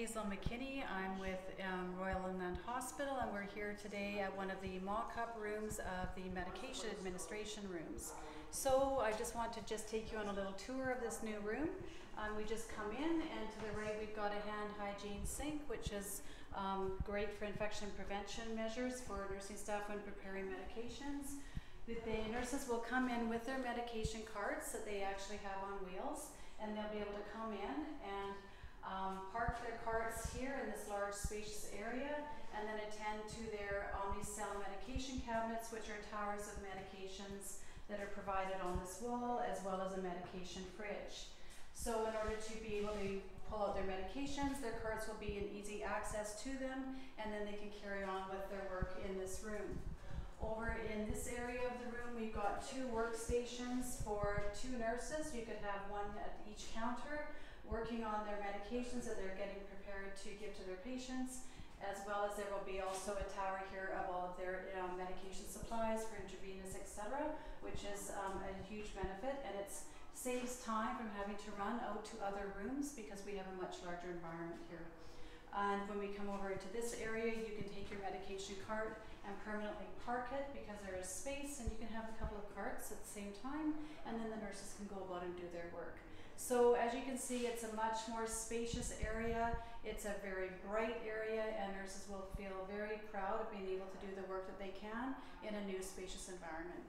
Hazel McKinney. I'm with um, Royal Inland Hospital, and we're here today at one of the mock-up rooms of the medication administration rooms. So I just want to just take you on a little tour of this new room. Um, we just come in, and to the right we've got a hand hygiene sink, which is um, great for infection prevention measures for nursing staff when preparing medications. The, nurses will come in with their medication carts that they actually have on wheels, and they'll be able to come in park their carts here in this large spacious area and then attend to their Omnicell medication cabinets, which are towers of medications that are provided on this wall, as well as a medication fridge. So in order to be able to pull out their medications, their carts will be in easy access to them, and then they can carry on with their work in this room. Over in this area of the room, we've got two workstations for two nurses. You could have one at each counter working on their medications that they're getting prepared to give to their patients, as well as there will be also a tower here of all of their um, medication supplies for intravenous, etc., which is um, a huge benefit, and it saves time from having to run out to other rooms because we have a much larger environment here. And when we come over into this area, you can take your medication cart and permanently park it because there is space and you can have a couple of carts at the same time and then the nurses can go about and do their work. So as you can see, it's a much more spacious area. It's a very bright area and nurses will feel very proud of being able to do the work that they can in a new spacious environment.